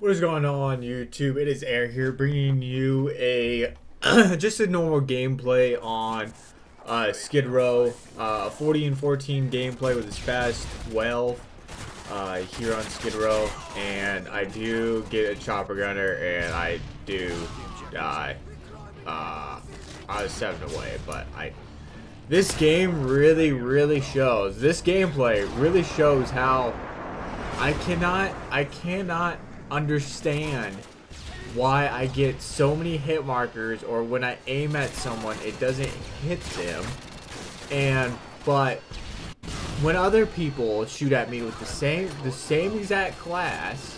What is going on YouTube? It is Air here bringing you a just a normal gameplay on uh, Skid Row. Uh, 40 and 14 gameplay with his Spaz 12 uh, here on Skid Row. And I do get a chopper gunner and I do die. Uh, I was 7 away, but I... This game really, really shows, this gameplay really shows how I cannot, I cannot understand why I get so many hit markers or when I aim at someone it doesn't hit them. And but when other people shoot at me with the same the same exact class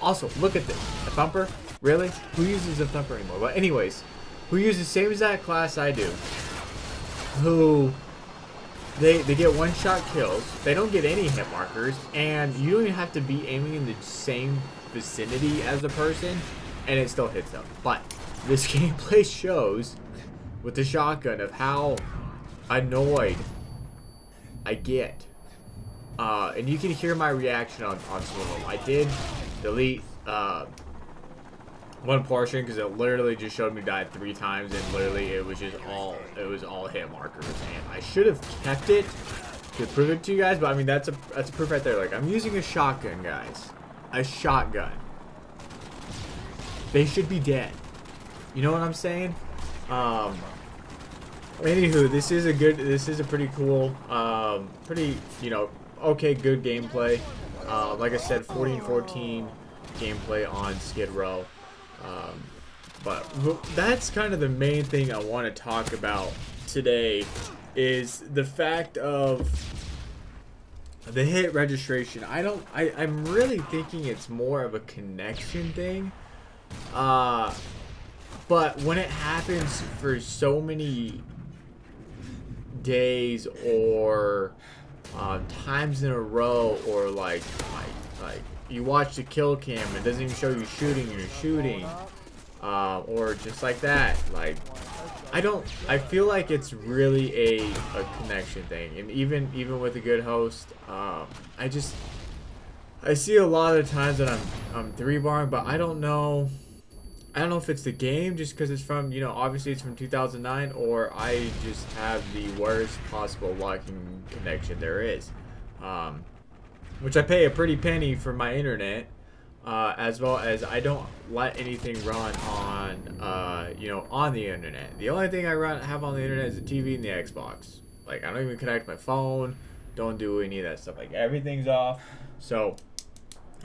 also look at this. A thumper? Really? Who uses a thumper anymore? But anyways who uses the same exact class I do who they they get one shot kills. They don't get any hit markers, and you don't even have to be aiming in the same vicinity as the person, and it still hits them. But this gameplay shows with the shotgun of how annoyed I get. Uh, and you can hear my reaction on, on some of them. I did delete uh, one portion because it literally just showed me die three times and literally it was just all it was all hit markers and I should have kept it to prove it to you guys but I mean that's a that's a proof right there. Like I'm using a shotgun guys. A shotgun. They should be dead. You know what I'm saying? Um anywho this is a good this is a pretty cool um pretty you know okay good gameplay. Uh, like I said 14 14 gameplay on Skid Row um, but that's kind of the main thing I want to talk about today is the fact of the hit registration. I don't, I, I'm really thinking it's more of a connection thing. Uh, but when it happens for so many days or um, times in a row or like, like, like you watch the kill cam, it doesn't even show you shooting, you're shooting. Uh, or just like that. Like, I don't, I feel like it's really a, a connection thing. And even, even with a good host, um, I just, I see a lot of times that I'm, I'm three barring, but I don't know, I don't know if it's the game just because it's from, you know, obviously it's from 2009 or I just have the worst possible locking connection there is. Um, which I pay a pretty penny for my internet, uh, as well as I don't let anything run on, uh, you know, on the internet. The only thing I run have on the internet is the TV and the Xbox. Like, I don't even connect my phone, don't do any of that stuff. Like, everything's off. So,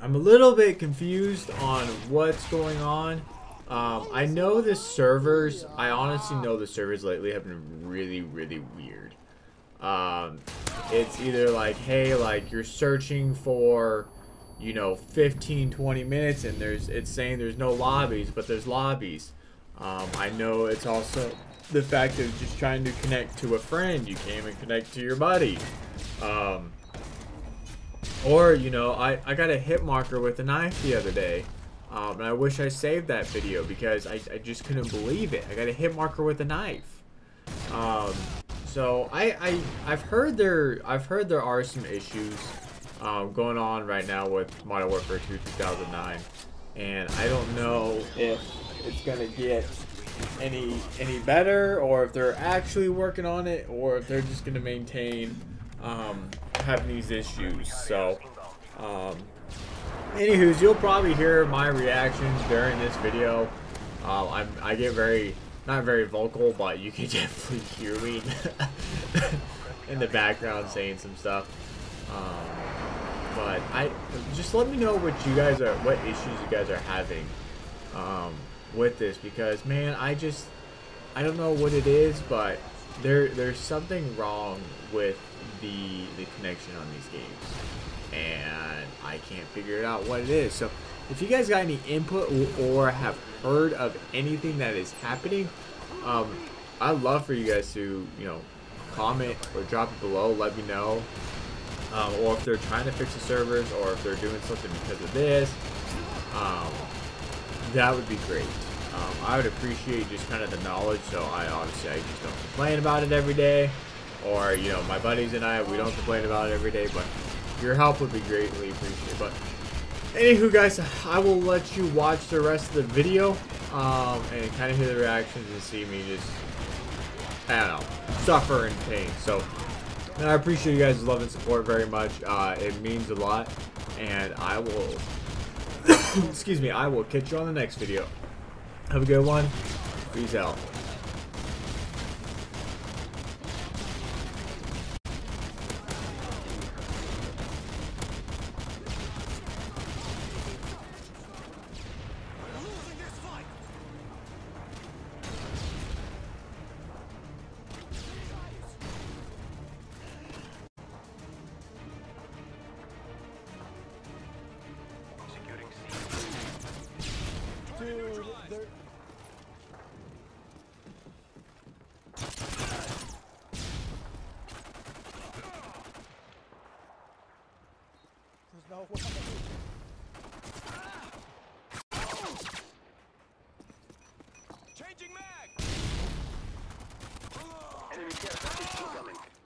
I'm a little bit confused on what's going on. Um, I know the servers, I honestly know the servers lately have been really, really weird. Um, it's either like, hey, like you're searching for, you know, 15, 20 minutes and there's, it's saying there's no lobbies, but there's lobbies. Um, I know it's also the fact of just trying to connect to a friend. You can't even connect to your buddy. Um, or, you know, I, I got a hit marker with a knife the other day. Um, and I wish I saved that video because I, I just couldn't believe it. I got a hit marker with a knife. Um, so I, I I've heard there I've heard there are some issues um, going on right now with Modern Warfare 2 2009, and I don't know if it's gonna get any any better or if they're actually working on it or if they're just gonna maintain um, having these issues. So. Um, Anywho's, you'll probably hear my reactions during this video. Uh, I'm, I get very not very vocal, but you can definitely hear me in the background saying some stuff. Um, but I just let me know what you guys are, what issues you guys are having um, with this, because man, I just I don't know what it is, but there there's something wrong with the the connection on these games, and I can't figure it out what it is. So if you guys got any input or have heard of anything that is happening, um, I'd love for you guys to, you know, comment or drop it below. Let me know. Um, or if they're trying to fix the servers or if they're doing something because of this. Um, that would be great. Um, I would appreciate just kind of the knowledge so I obviously I just don't complain about it every day. Or, you know, my buddies and I, we don't complain about it every day, but your help would be greatly appreciated. But Anywho, guys, I will let you watch the rest of the video um, and kind of hear the reactions and see me just, I don't know, suffer in pain. So, I appreciate you guys' love and support very much. Uh, it means a lot, and I will, excuse me, I will catch you on the next video. Have a good one. Peace out. Changing mag! Enemy package incoming.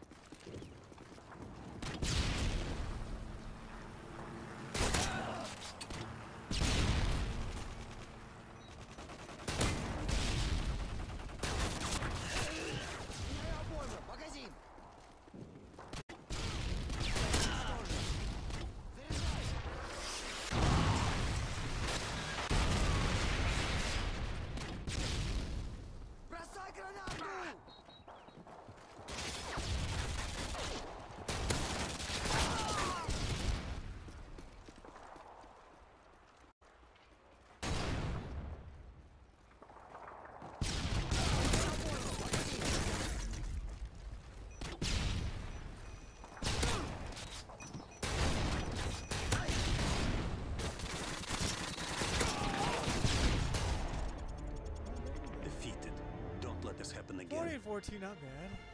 Fourteen, not bad.